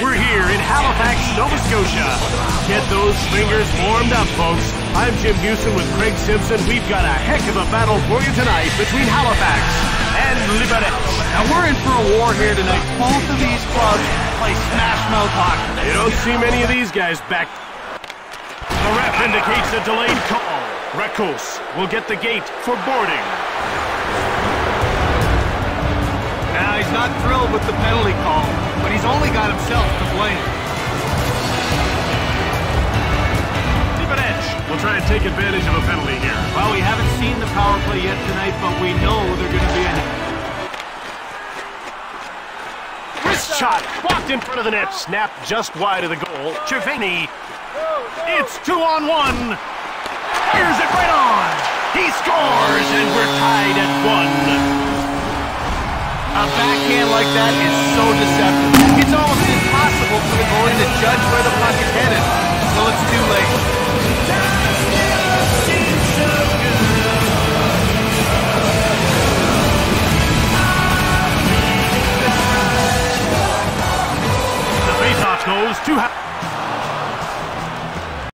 We're here in Halifax, Nova Scotia. Get those fingers warmed up, folks. I'm Jim Houston with Craig Simpson. We've got a heck of a battle for you tonight between Halifax and Liberec. Now we're in for a war here tonight. Both of these clubs play smash mouth hockey. You don't see many of these guys back. The ref indicates a delayed call. Rakos will get the gate for boarding. He's not thrilled with the penalty call, but he's only got himself to blame. Liberec will try and take advantage of a penalty here. Well, we haven't seen the power play yet tonight, but we know they're going to be in it. Wrist shot, blocked in front of the net, snapped just wide of the goal. Cervini, it's two on one. Fires it right on. He scores, and we're tied at one. A backhand like that is so deceptive. It's almost impossible for the goalie to judge where the puck is headed until it's too late. The goes to...